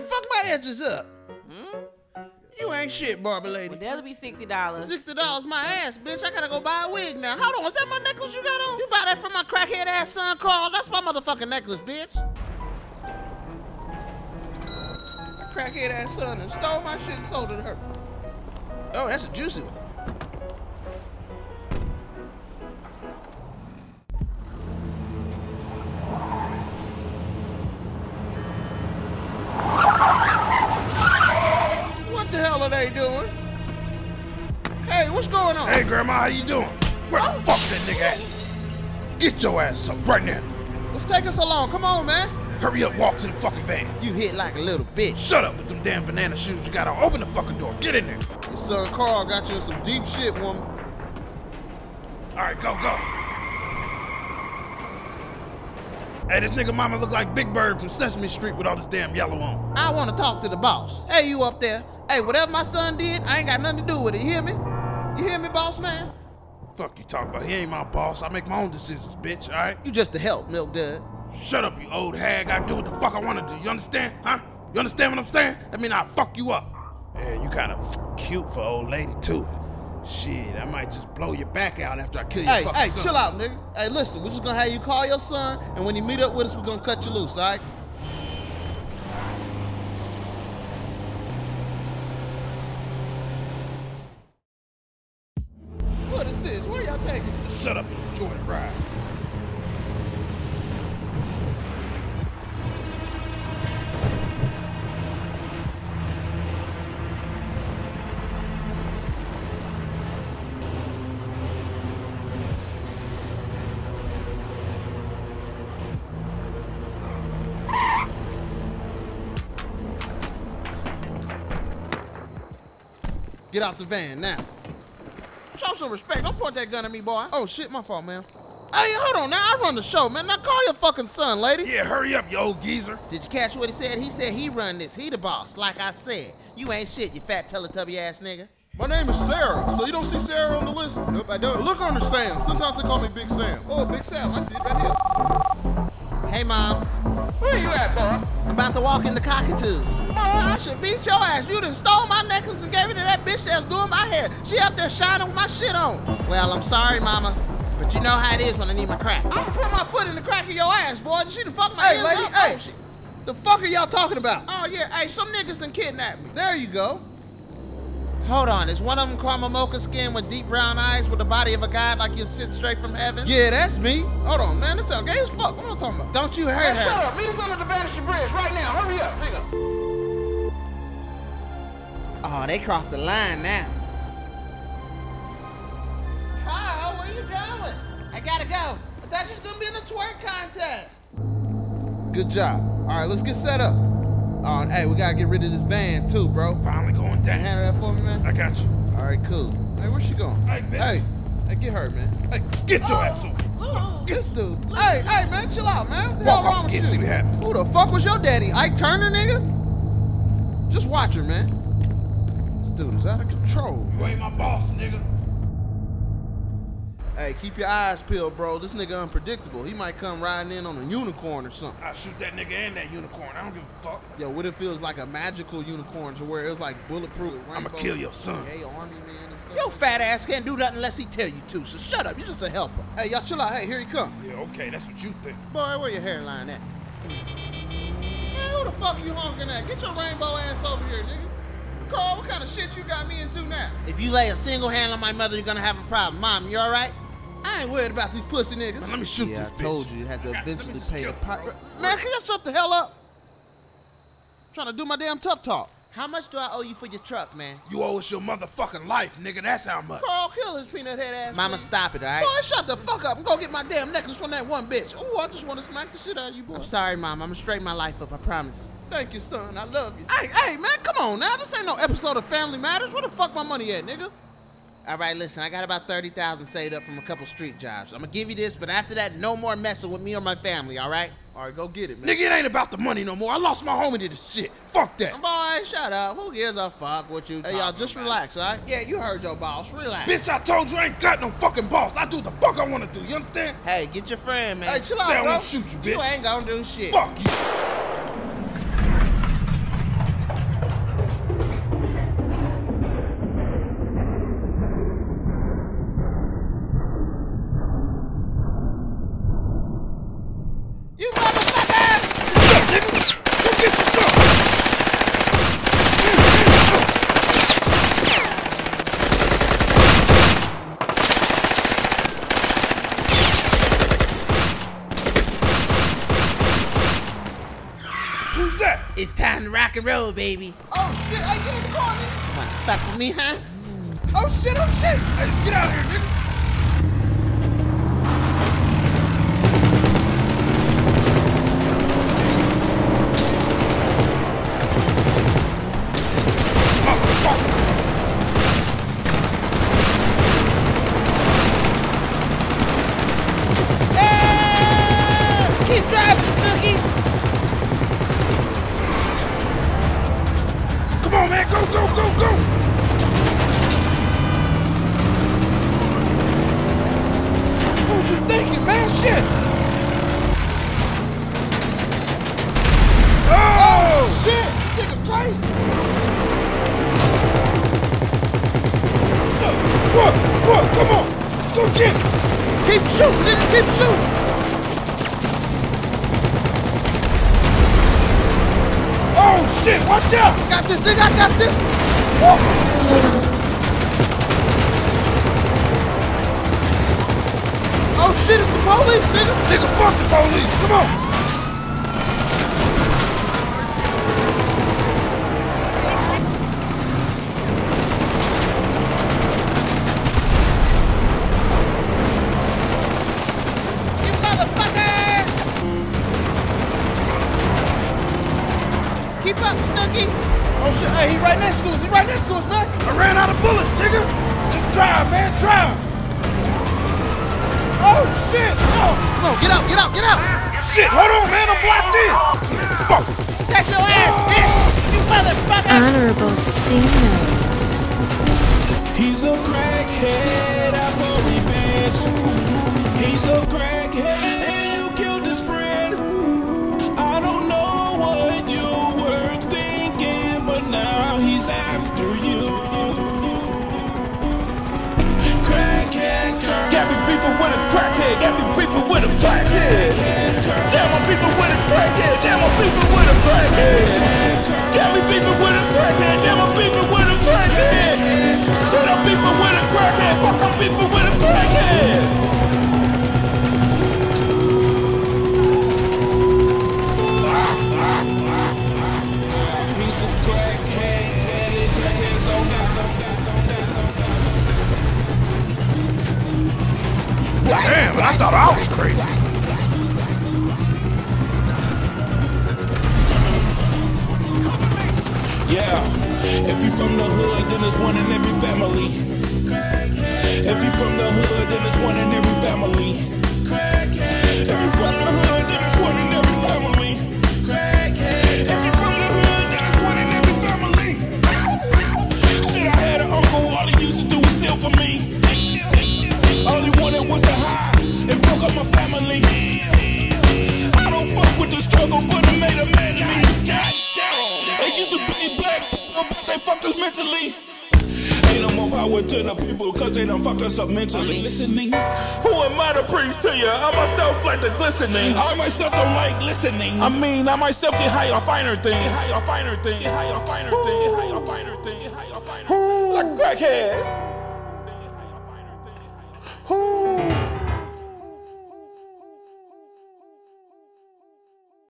Man, fuck my edges up. Hmm? You ain't shit, Barbie lady. Well, that'll be sixty dollars. Sixty dollars my ass, bitch. I gotta go buy a wig now. Hold on, is that my necklace you got on? You buy that from my crackhead ass son, Carl? That's my motherfucking necklace, bitch. Crackhead ass son and stole my shit and sold it to her. Oh, that's a juicy one. They doing? Hey, what's going on? Hey, Grandma, how you doing? Where the oh. fuck that nigga at? Get your ass up right now. What's taking so long? Come on, man. Hurry up, walk to the fucking van. You hit like a little bitch. Shut up with them damn banana shoes you got on. Open the fucking door. Get in there. Your son Carl got you in some deep shit, woman. All right, go, go. Hey, this nigga mama look like Big Bird from Sesame Street with all this damn yellow on. I want to talk to the boss. Hey, you up there? Hey, whatever my son did, I ain't got nothing to do with it. You hear me? You hear me, boss man? Fuck you talking about? He ain't my boss. I make my own decisions, bitch, all right? You just to help, Milk Dud. Shut up, you old hag. I do what the fuck I want to do. You understand? Huh? You understand what I'm saying? I mean, I'll fuck you up. Yeah, you kind of cute for old lady, too. Shit, I might just blow your back out after I kill your Hey, fucking hey, son. chill out, nigga. Hey, listen, we're just gonna have you call your son, and when he meet up with us, we're gonna cut you loose, all right? Get out the van now. Show some respect. Don't point that gun at me, boy. Oh shit, my fault, man. Hey, hold on now. I run the show, man. Now call your fucking son, lady. Yeah, hurry up, you old geezer. Did you catch what he said? He said he run this. He the boss. Like I said, you ain't shit, you fat Teletubby ass nigga. My name is Sarah, so you don't see Sarah on the list? Nope, I don't. Look under Sam. Sometimes they call me Big Sam. Oh, Big Sam, I see it right here. Hey, mom. Where you at, boy? I'm about to walk in the cockatoos. Boy, I should beat your ass. You done stole my necklace and gave it to that bitch that's doing my hair. She up there shining with my shit on. Well, I'm sorry, mama. But you know how it is when I need my crack. I'm gonna put my foot in the crack of your ass, boy. She done fucked my Hey, lady, up. hey. Oh, shit. The fuck are y'all talking about? Oh, yeah. Hey, some niggas done kidnapped me. There you go. Hold on. Is one of them caramel mocha skin with deep brown eyes with the body of a god like you're sitting straight from heaven? Yeah, that's me. Hold on, man. This sound gay as fuck. What am I talking about? Don't you hear Hey, shut her? up. Meet us under the Bannister Bridge right now. Hurry up, nigga. Oh, they crossed the line now. Kyle, where you going? I gotta go. I thought you was gonna be in the twerk contest. Good job. All right, let's get set up. Oh, hey, we gotta get rid of this van too, bro. Finally going down. handle that for me, man? I got you. All right, cool. Hey, where's she going? Hey. Hey, hey, get her, man. Hey, get your oh, ass over. Ooh. This dude. Hey, hey, man, chill out, man. What the Walk hell wrong with see you? what happens. Who the fuck was your daddy? Ike Turner, nigga? Just watch her, man. This dude is out of control. You ain't my boss, nigga. Hey, keep your eyes peeled, bro. This nigga unpredictable. He might come riding in on a unicorn or something. I'll shoot that nigga and that unicorn. I don't give a fuck. Yo, what if it was like a magical unicorn to where it was like bulletproof? I'ma kill your son. Hey, army man and. Your fat ass can't do nothing unless he tell you to, so shut up. You're just a helper. Hey, y'all chill out. Hey, here he come. Yeah, okay, that's what you think. Boy, where your hairline at? Man, who the fuck you honking at? Get your rainbow ass over here, nigga. Carl, what kind of shit you got me into now? If you lay a single hand on my mother, you're gonna have a problem. Mom, you alright? I ain't worried about these pussy niggas. Let me shoot Yeah, this I bitch. told you you had to I got- let me eventually pay the kill pot. Man, can you shut the hell up? trying to do my damn tough talk. How much do I owe you for your truck, man? You owe us your motherfucking life, nigga. That's how much. Carl, kill his peanut head ass. Mama, please. stop it, alright? Boy, shut the fuck up I'm gonna get my damn necklace from that one bitch. Oh, I just want to smack the shit out of you, boy. I'm sorry, Mom. I'm gonna straighten my life up, I promise. Thank you, son. I love you. Hey, hey, man, come on now. This ain't no episode of Family Matters. Where the fuck my money at, nigga? Alright, listen, I got about 30,000 saved up from a couple street jobs. I'm gonna give you this, but after that, no more messing with me or my family, alright? All right, go get it, man. Nigga, it ain't about the money no more. I lost my homie to this shit. Fuck that. Boy, shut up. Who gives a fuck what you Hey, y'all, just about? relax, all right? Yeah, you heard your boss. Relax. Bitch, I told you I ain't got no fucking boss. I do what the fuck I want to do. You understand? Hey, get your friend, man. Hey, chill Say I out, bro. won't shoot you, bitch. You ain't gonna do shit. Fuck you. Who's that? It's time to rock and roll, baby. Oh shit, I get in the car, nigga. Wanna fuck with me, huh? Oh shit, oh shit. Hey, get out of here, nigga. Man. Go, go, go, go. What you thinking, man? Shit. Oh! Shit, this nigga crazy. What? What? Come on. Go get it. Keep shooting, nigga, keep shooting. Oh, shit. Watch out. Got this, nigga, I got this. Oh, oh shit, it's the police, nigga. Nigga, fuck the police. Come on. Shit, hey, he right next to us. He right next to us, man. I ran out of bullets, nigga. Just drive, man. Drive. Oh shit. Oh, come on, get out, get out, get out. Shit, hold on, man. I'm blocked in. Fuck. That's your ass, bitch! You motherfucker! Honorable C note. He's a crackhead out for revenge. He's a crackhead beefing with a crackhead. Got me beefing with a crackhead. Damn, I'm beefing with a crackhead. Shit, I'm beefing with a crackhead. Fuck, I'm beefing with a crackhead. Damn, I thought I was crazy. Yeah, if you from the hood, then it's one in every family. If you from the hood, then it's one in every family. Mentally. Ain't no more power to the people, cause they done fucked us up mentally. Listening? Who am I to preach to you? I myself like the glistening. I myself don't like listening. I mean, I myself get high on finer things. High on finer things. High on finer things. High on finer things. High on finer things. Like crackhead.